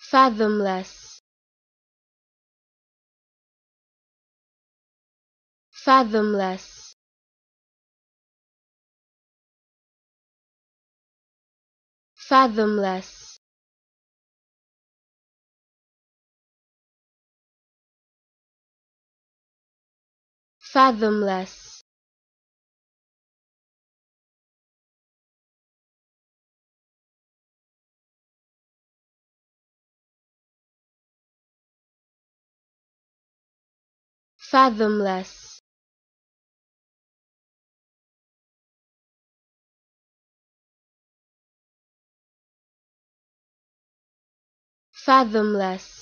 fathomless fathomless fathomless fathomless fathomless. Fathomless